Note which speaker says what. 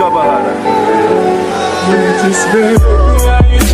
Speaker 1: Let
Speaker 2: us go,